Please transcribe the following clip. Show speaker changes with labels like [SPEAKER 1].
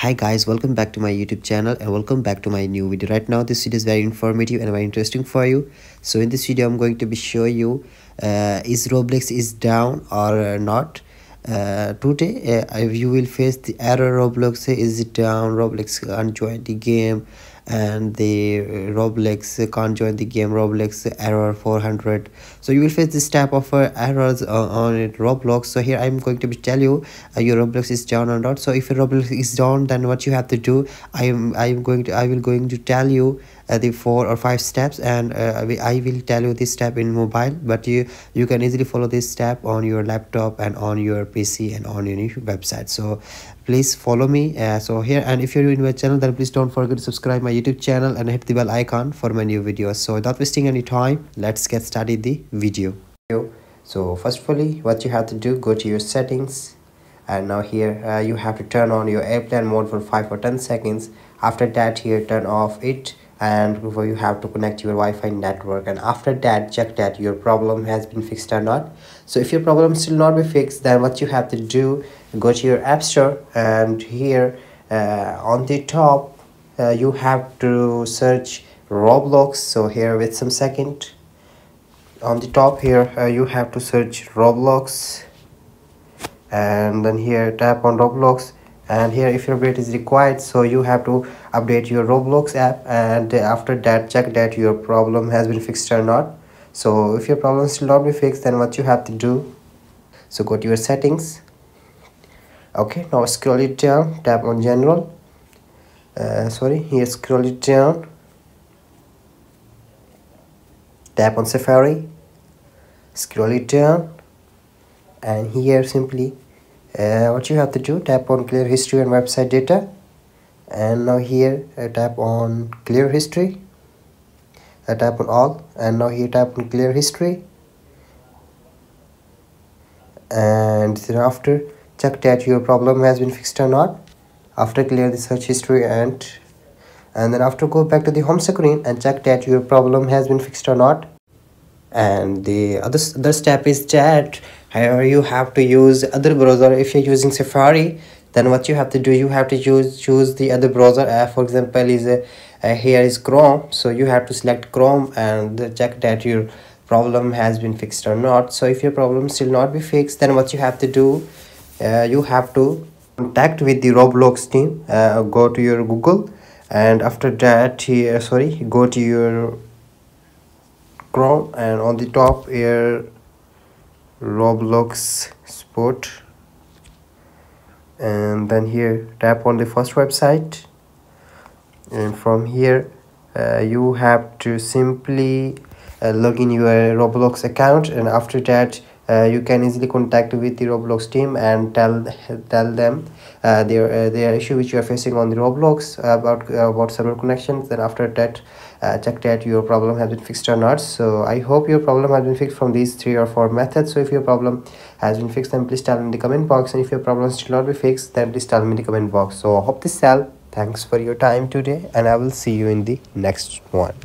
[SPEAKER 1] hi guys welcome back to my youtube channel and welcome back to my new video. Right now this video is very informative and very interesting for you. So in this video i'm going to be show you uh, is roblox is down or not? Uh, today uh, you will face the error. Roblox is it down? Roblox can't join the game and the roblox can't join the game roblox error 400 so you will face this type of uh, errors on, on roblox. So here i'm going to tell you uh, your roblox is down or not. So if your roblox is down then what you have to do i am i am going to i will going to tell you uh, the four or five steps and uh, i will tell you this step in mobile but you you can easily follow this step on your laptop and on your pc and on your website. So please follow me uh, so here and if you're new in my channel then please don't forget to subscribe my youtube channel and hit the bell icon for my new videos. So without wasting any time let's get started the video. So firstly what you have to do go to your settings and now here uh, you have to turn on your airplane mode for 5 or 10 seconds. After that here turn off it and before you have to connect your wi-fi network. And after that check that your problem has been fixed or not. So if your problem still not be fixed then what you have to do go to your app store and here uh, on the top uh, you have to search roblox. So here with some second. On the top here uh, you have to search roblox. And then here tap on roblox and here if your update is required so you have to update your roblox app. And after that check that your problem has been fixed or not. So if your problem still not be fixed then what you have to do? So go to your settings. Okay now scroll it down tap on general. Uh, sorry here scroll it down. Tap on safari. Scroll it down. And here simply uh, what you have to do tap on clear history and website data. And now here uh, tap on clear history. Uh, tap on all. And now here tap on clear history. And thereafter check that your problem has been fixed or not. After clear the search history and and then after go back to the home screen and check that your problem has been fixed or not. And the other, other step is that however you have to use other browser. If you're using safari then what you have to do you have to use choose the other browser. Uh, for example is a, uh, here is chrome. So you have to select chrome and check that your problem has been fixed or not. So if your problem still not be fixed then what you have to do uh, you have to contact with the roblox team uh, go to your google. And after that here sorry go to your chrome and on the top here roblox sport. And then here tap on the first website. And from here uh, you have to simply uh, log in your roblox account. And after that uh, you can easily contact with the roblox team and tell tell them uh, their uh, their issue which you are facing on the roblox about uh, about server connections. Then after that uh, check that your problem has been fixed or not. So i hope your problem has been fixed from these three or four methods. So if your problem has been fixed then please tell me in the comment box. And if your problem still not be fixed then please tell me in the comment box. So I hope this help thanks for your time today and i will see you in the next one